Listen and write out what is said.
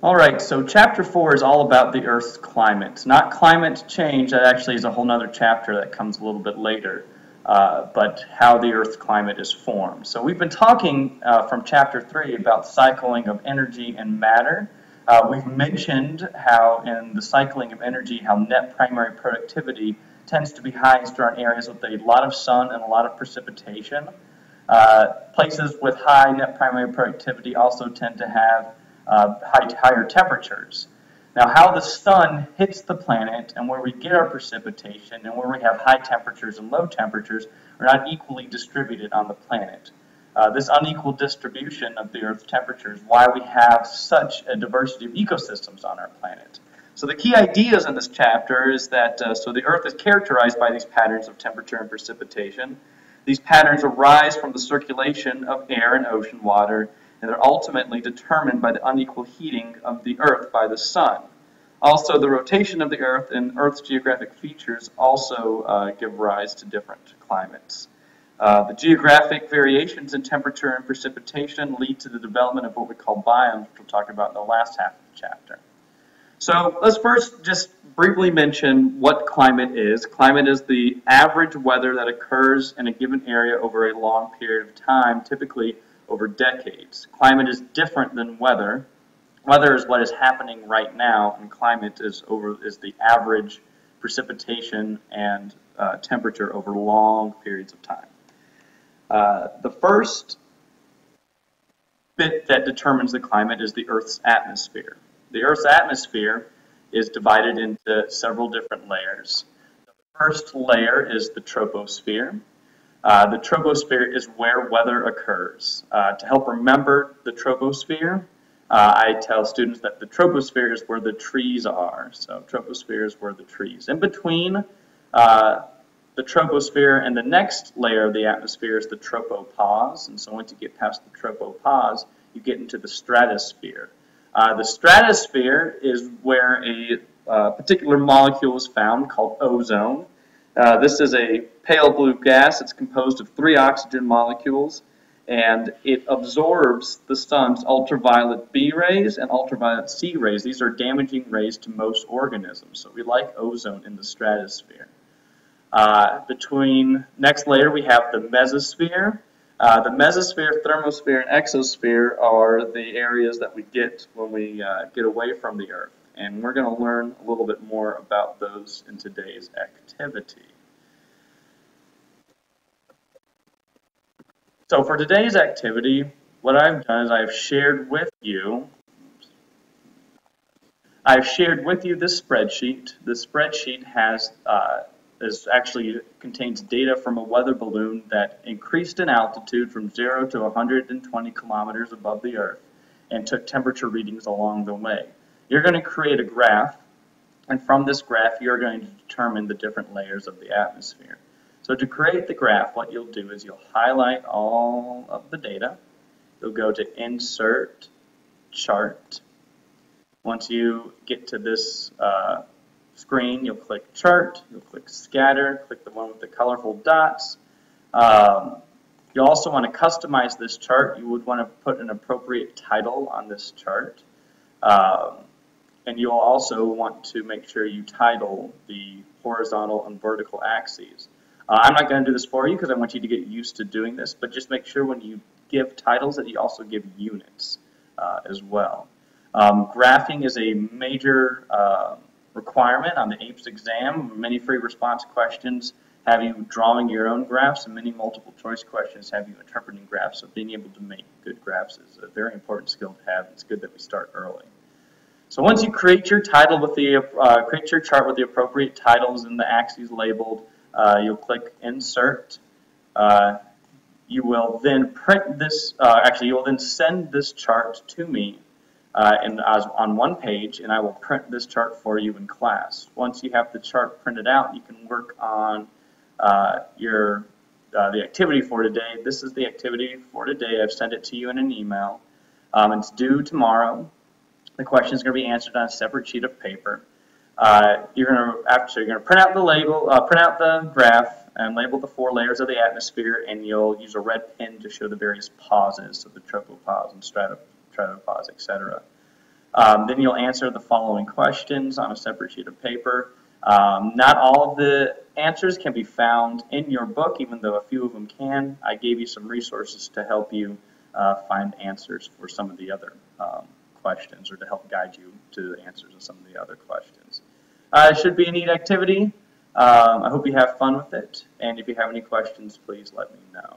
All right, so chapter four is all about the Earth's climate. Not climate change, that actually is a whole other chapter that comes a little bit later, uh, but how the Earth's climate is formed. So we've been talking uh, from chapter three about cycling of energy and matter. Uh, we've mentioned how in the cycling of energy, how net primary productivity tends to be highest around areas with a lot of sun and a lot of precipitation. Uh, places with high net primary productivity also tend to have uh, high, higher temperatures. Now, how the sun hits the planet and where we get our precipitation and where we have high temperatures and low temperatures are not equally distributed on the planet. Uh, this unequal distribution of the Earth's temperature is why we have such a diversity of ecosystems on our planet. So the key ideas in this chapter is that uh, so the Earth is characterized by these patterns of temperature and precipitation. These patterns arise from the circulation of air and ocean water and they're ultimately determined by the unequal heating of the Earth by the Sun. Also, the rotation of the Earth and Earth's geographic features also uh, give rise to different climates. Uh, the geographic variations in temperature and precipitation lead to the development of what we call biomes, which we'll talk about in the last half of the chapter. So let's first just briefly mention what climate is. Climate is the average weather that occurs in a given area over a long period of time, typically over decades. Climate is different than weather. Weather is what is happening right now, and climate is over is the average precipitation and uh, temperature over long periods of time. Uh, the first bit that determines the climate is the Earth's atmosphere. The Earth's atmosphere is divided into several different layers. The first layer is the troposphere. Uh, the troposphere is where weather occurs. Uh, to help remember the troposphere, uh, I tell students that the troposphere is where the trees are. So troposphere is where the trees. In between uh, the troposphere and the next layer of the atmosphere is the tropopause. And so once you get past the tropopause, you get into the stratosphere. Uh, the stratosphere is where a particular molecule is found called ozone. Uh, this is a pale blue gas. It's composed of three oxygen molecules, and it absorbs the sun's ultraviolet B rays and ultraviolet C rays. These are damaging rays to most organisms, so we like ozone in the stratosphere. Uh, between next layer, we have the mesosphere. Uh, the mesosphere, thermosphere, and exosphere are the areas that we get when we uh, get away from the Earth and we're going to learn a little bit more about those in today's activity. So for today's activity, what I've done is I've shared with you I've shared with you this spreadsheet. The spreadsheet has uh, is actually contains data from a weather balloon that increased in altitude from 0 to 120 kilometers above the Earth and took temperature readings along the way. You're going to create a graph, and from this graph, you're going to determine the different layers of the atmosphere. So to create the graph, what you'll do is you'll highlight all of the data. You'll go to Insert, Chart. Once you get to this uh, screen, you'll click Chart, you'll click Scatter, click the one with the colorful dots. Um, you also want to customize this chart. You would want to put an appropriate title on this chart. Um, and you'll also want to make sure you title the horizontal and vertical axes. Uh, I'm not going to do this for you because I want you to get used to doing this, but just make sure when you give titles that you also give units uh, as well. Um, graphing is a major uh, requirement on the APES exam. Many free response questions have you drawing your own graphs, and many multiple choice questions have you interpreting graphs. So being able to make good graphs is a very important skill to have. It's good that we start early. So once you create your title with the uh, create your chart with the appropriate titles and the axes labeled, uh, you'll click Insert. Uh, you will then print this. Uh, actually, you will then send this chart to me and uh, on one page, and I will print this chart for you in class. Once you have the chart printed out, you can work on uh, your the activity for today. This is the activity for today. I've sent it to you in an email. Um, it's due tomorrow. The question is going to be answered on a separate sheet of paper. Uh, you're going to actually you're going to print out the label, uh, print out the graph, and label the four layers of the atmosphere, and you'll use a red pen to show the various pauses, so the tropopause and stratopause, etc. Um, then you'll answer the following questions on a separate sheet of paper. Um, not all of the answers can be found in your book, even though a few of them can. I gave you some resources to help you uh, find answers for some of the other um, questions or to help guide you to the answers of some of the other questions. Uh, it should be a neat activity. Um, I hope you have fun with it. And if you have any questions, please let me know.